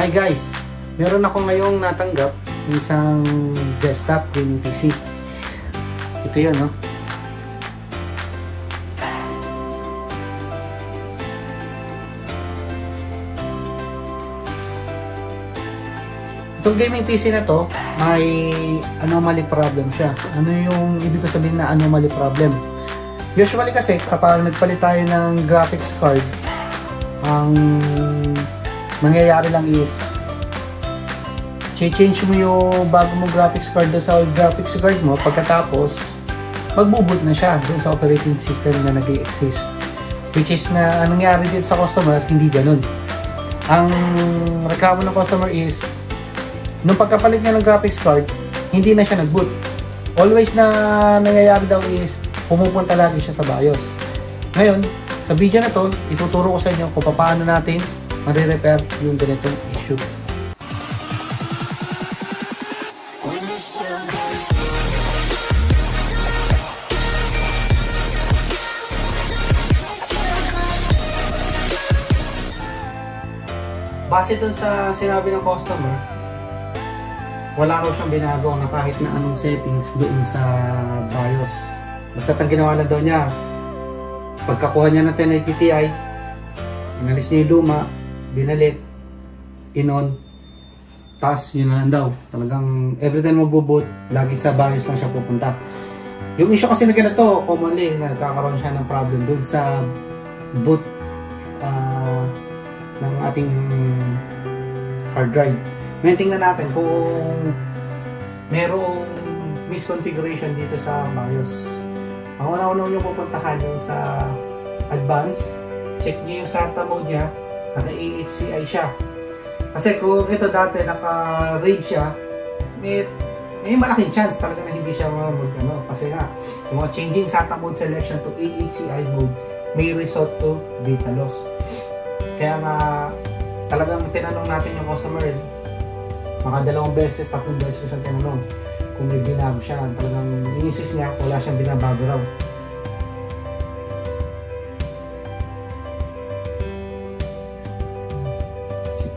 Hi guys! Meron ako ngayong natanggap ng isang desktop gaming PC. Ito yun, no? Itong gaming PC na to, may anomaly problem siya. Ano yung ibig ko sabihin na anomaly problem? Usually kasi kapag nagpalit tayo ng graphics card, ang mangyayari lang is change mo yung bago mo graphics card doon sa old graphics card mo. Pagkatapos magbuboot na siya doon sa operating system na nag exist which is na anong nangyari dito sa customer hindi ganun. Ang reklamo ng customer is nung pagkapalit niya ng graphics card hindi na siya nag-boot. Always na nangyayari daw is pumupunta lagi siya sa BIOS. Ngayon sa video na to ituturo ko sa inyo kung paano natin marirepair yung ganitong issue base dun sa sinabi ng customer, wala raw siyang binago na kahit na anong settings doon sa BIOS. Basta ang ginawa lang daw niya, pagkakuha niya ng 1080 Ti, inalis niya yung luma, binalik, inon, tapos yun na lang daw. Talagang every time magbo-boot, lagi sa BIOS lang siya pupunta. Yung issue kasi na ganito, commonly, nagkakaroon siya ng problem doon sa boot uh, ng ating hard drive. Ngayon tingnan natin kung merong misconfiguration dito sa BIOS. Ang una-una nyo pupuntahan yung sa advanced, check nyo yung SATA mode niya, naka-AHCI siya. Kasi kung ito dati naka-RAID siya, may, may malaking chance talaga na hindi siya mag ano, kasi nga, kung changing SATA mode selection to AHCI mode, may result to data loss. Kaya nga, talagang tinanong natin yung customer, mga dalawang beses, tatlong beses siya tinanong kung may binago siya. Talagang inisis niya, wala siyang binabago raw.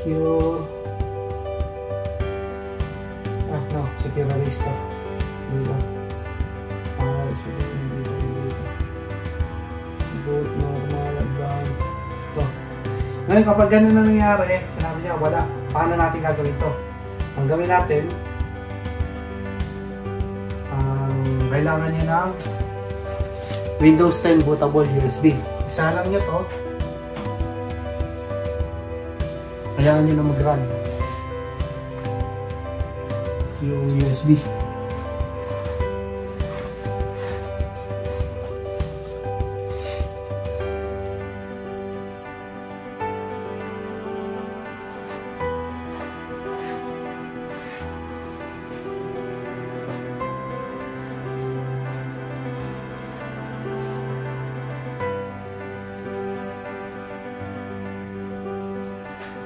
Secure. Ah, no. Secure restore. Dito. Ah, boot normal, advanced. Ito. Ngayon, kapag ganun na nangyari, sinabi niya, wala. Paano natin gagawin ito? Ang gawin natin, ang um, kailangan niya ng Windows 10 bootable USB. Isa lang niyo to. Kailangan niyo na mag-run yung USB.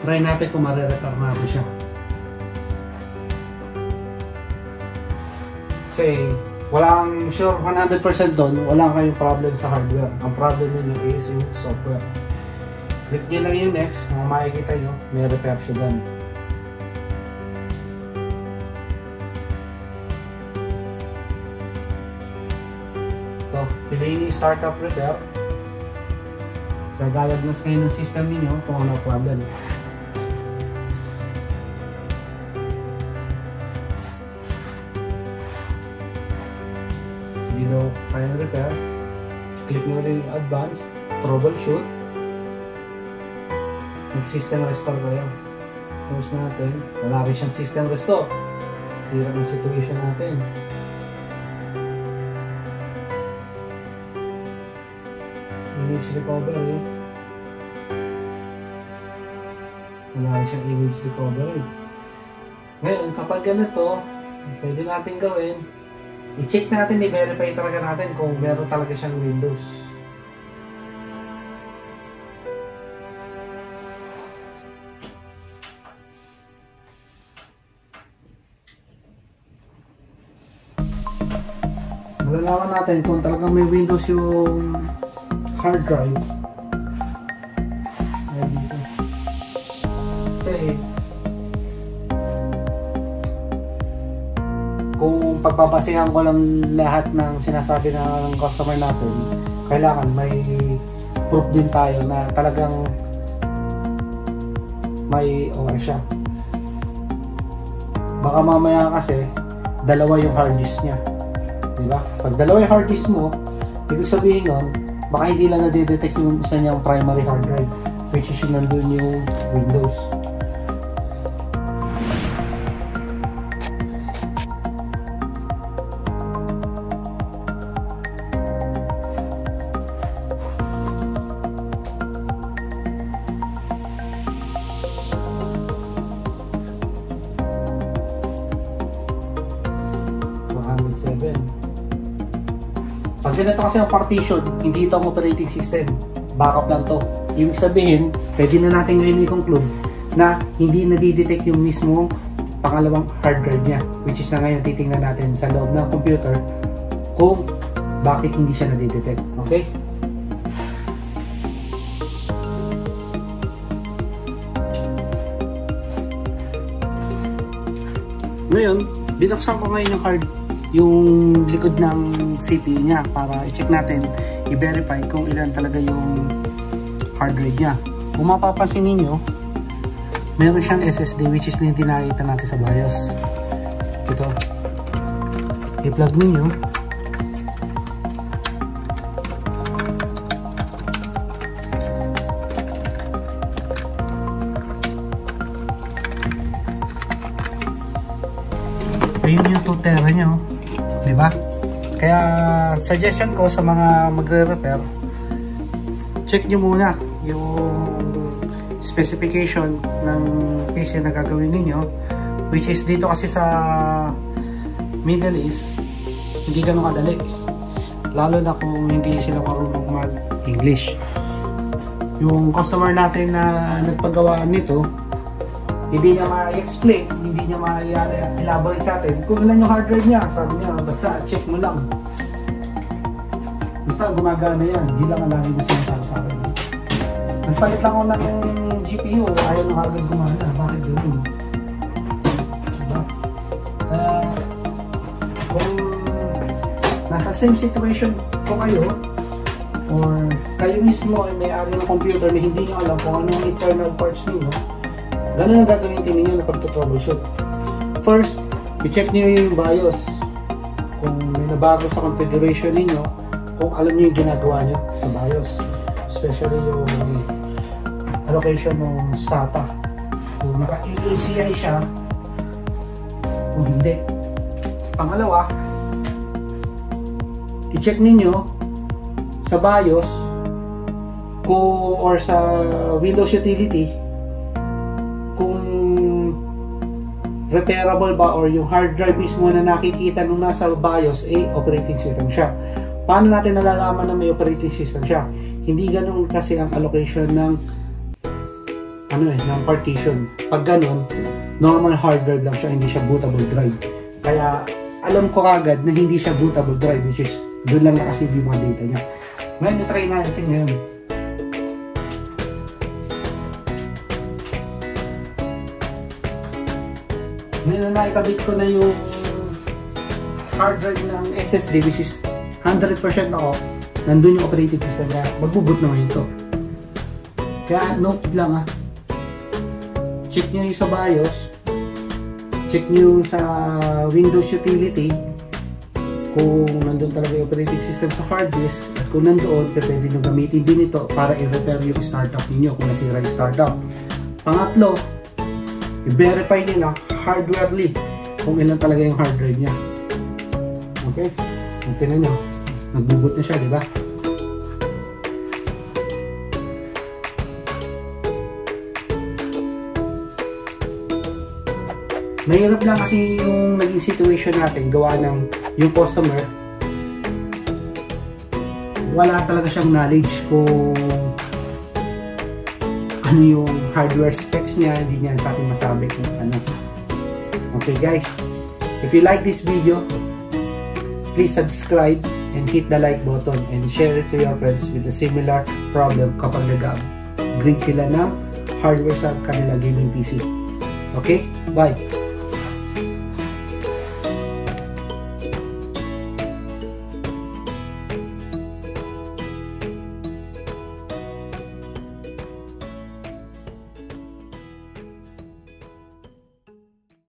Try natin kung marirepair natin siya. Kasi walang sure 100% doon, wala kayong problem sa hardware. Ang problem ninyo is yung software. Click nyo lang yung next, mga makikita nyo, may repair siya doon. Ito, piliin yung startup repair. Gagayagnas kayo ng system niyo kung ano problem. Hindi daw kaya repair. Click nyo rin yung advanced, troubleshoot. Mag-system restore kayo. Close natin. Wala rin siyang system restore. Hirap ng situation natin. image recovery. Wala rin siyang image recovery. Ngayon, kapag ganito, pwede natin gawin, i-check natin, i-verify talaga natin kung meron talaga siyang Windows. Malalaman natin kung talagang may Windows yung hard drive. Kung pagpapasayan ko lang lahat ng sinasabi ng customer natin, kailangan may proof din tayo na talagang may okay siya. Baka mamaya kasi dalawa yung hard disk niya. Di ba? Pag dalawa yung hard disk mo, ibig sabihin nun, baka hindi lang nadidetect yung isa niyang primary hard drive which is yung nandun yung Windows. Ganito kasi ang partition, hindi ito ang operating system. Backup lang to. Ibig sabihin, pwede na natin ngayon i-conclude na hindi nadidetect yung mismo pangalawang hard drive niya. Which is na ngayon titingnan natin sa loob ng computer kung bakit hindi siya nadidetect. Okay? Ngayon, binuksan ko ngayon yung hard yung likod ng CPU niya para i-check natin, i-verify kung ilan talaga yung hard drive niya. Kung mapapansin ninyo, meron siyang SSD which is hindi nakita natin sa BIOS. Ito. I-plug ninyo. Ayun yung 2 tera niya, oh. 'Di ba? Kaya suggestion ko sa mga magre-repair, check niyo muna yung specification ng PC na gagawin ninyo which is dito kasi sa Middle East hindi ganun kadali lalo na kung hindi sila marunong mag English yung customer natin na nagpagawa nito hindi niya ma-explain, hindi niya ma-elaborate sa atin kung ilan yung hard drive niya. Sabi niya, basta check mo lang. Basta gumagana yan. Hindi lang ang lagi na sinasabi sa akin. Nagpalit lang ako ng GPU, ayaw na agad gumana. Bakit ganun? Diba? Uh, kung nasa same situation ko kayo, or kayo mismo ay may-ari ng computer na hindi nyo alam kung ano yung internal parts ninyo, Ganun ang gagawin ninyo na pagto-troubleshoot. First, i-check niyo yung BIOS. Kung may nabago sa configuration ninyo, kung alam niyo yung ginagawa niyo sa BIOS. Especially yung allocation ng SATA. Kung naka-AACI siya, kung hindi. Pangalawa, i-check ninyo sa BIOS kung or sa Windows Utility repairable ba or yung hard drive mismo na nakikita nung nasa BIOS eh operating system siya. Paano natin nalalaman na may operating system siya? Hindi ganun kasi ang allocation ng ano eh, ng partition. Pag ganun, normal hard drive lang siya, hindi siya bootable drive. Kaya alam ko agad na hindi siya bootable drive which is doon lang nakasave yung mga data niya. Ngayon, try natin ngayon. Ngayon na naikabit ko na yung hard drive ng SSD which is 100% ako, nandun yung operating system niya. Magbuboot na ngayon to. Kaya note lang ah. Check nyo yung sa BIOS. Check nyo sa Windows Utility kung nandun talaga yung operating system sa hard disk at kung nandoon, pwede nyo gamitin din ito para i-repair yung startup ninyo kung nasira yung startup. Pangatlo, i-verify nila hardwarely kung ilan talaga yung hard drive niya. Okay? Kung tinan nyo, nagbuboot na siya, di ba? Mahirap lang kasi yung naging situation natin gawa ng yung customer wala talaga siyang knowledge kung ano yung hardware specs niya, hindi niya sa atin masabi kung ano. Okay guys, if you like this video, please subscribe and hit the like button and share it to your friends with a similar problem kapag nag-upgrade sila ng hardware sa kanila gaming PC. Okay? Bye!